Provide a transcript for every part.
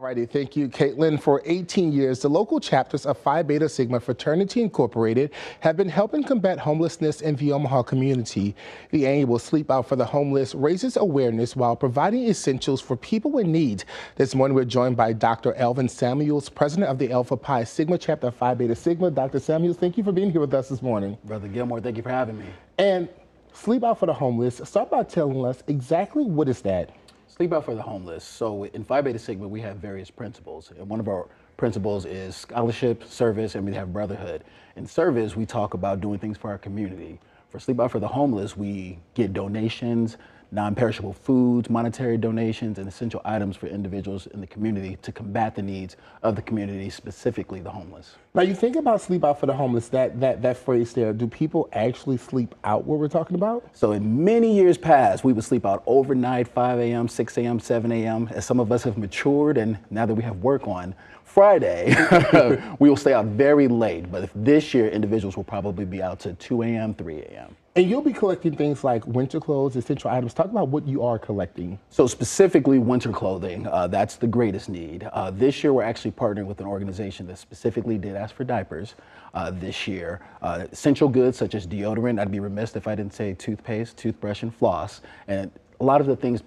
Alrighty, thank you, Caitlin. For 18 years, the local chapters of Phi Beta Sigma Fraternity Incorporated have been helping combat homelessness in the Omaha community. The annual Sleep Out for the Homeless raises awareness while providing essentials for people in need. This morning, we're joined by Dr. Alvin Samuels, president of the Alpha Pi Sigma chapter of Phi Beta Sigma. Dr. Samuels, thank you for being here with us this morning. Brother Gilmore, thank you for having me. And Sleep Out for the Homeless, start by telling us exactly what is that? Sleep Out for the Homeless. So in Phi Beta Sigma, we have various principles. And one of our principles is scholarship, service, and we have brotherhood. In service, we talk about doing things for our community. For Sleep Out for the Homeless, we get donations, non-perishable foods, monetary donations, and essential items for individuals in the community to combat the needs of the community, specifically the homeless. Now you think about sleep out for the homeless, that, that, that phrase there, do people actually sleep out what we're talking about? So in many years past, we would sleep out overnight, 5 a.m., 6 a.m., 7 a.m. As some of us have matured and now that we have work on, Friday, we will stay out very late. But this year, individuals will probably be out to 2 a.m., 3 a.m. And you'll be collecting things like winter clothes, essential items. Talk about what you are collecting. So specifically winter clothing, uh, that's the greatest need. Uh, this year we're actually partnering with an organization that specifically did ask for diapers uh, this year. Uh, essential goods such as deodorant, I'd be remiss if I didn't say toothpaste, toothbrush, and floss. And a lot of the things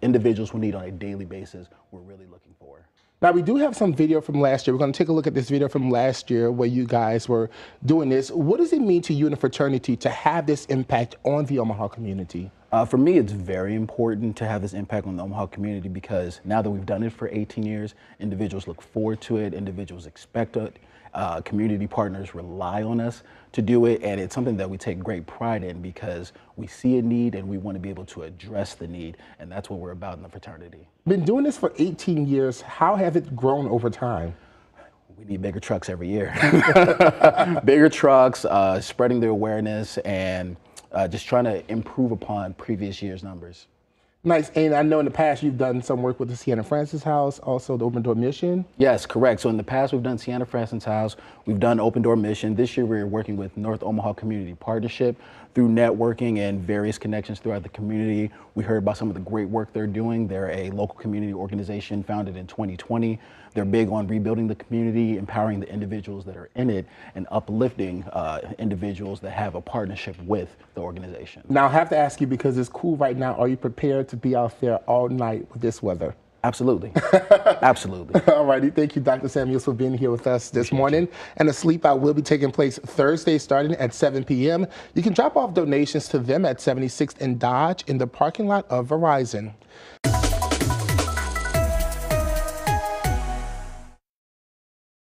individuals will need on a daily basis, we're really looking. Now, we do have some video from last year. We're going to take a look at this video from last year where you guys were doing this. What does it mean to you in a fraternity to have this impact on the Omaha community? Uh, for me, it's very important to have this impact on the Omaha community because now that we've done it for 18 years, individuals look forward to it, individuals expect it, uh, community partners rely on us to do it, and it's something that we take great pride in because we see a need and we want to be able to address the need, and that's what we're about in the fraternity. Been doing this for 18 years. How have it grown over time? We need bigger trucks every year. bigger trucks, uh, spreading the awareness, and uh, just trying to improve upon previous year's numbers. Nice. And I know in the past you've done some work with the Siena Francis House, also the Open Door Mission. Yes, correct. So in the past we've done Siena Francis House, we've done Open Door Mission. This year we're working with North Omaha Community Partnership through networking and various connections throughout the community. We heard about some of the great work they're doing. They're a local community organization founded in 2020. They're big on rebuilding the community, empowering the individuals that are in it, and uplifting uh, individuals that have a partnership with the organization. Now I have to ask you because it's cool right now. Are you prepared to be out there all night with this weather? Absolutely. Absolutely. All righty. Thank you, Dr. Samuels, for being here with us this Appreciate morning. You. And the sleep out will be taking place Thursday starting at 7 p.m. You can drop off donations to them at 76th and Dodge in the parking lot of Verizon.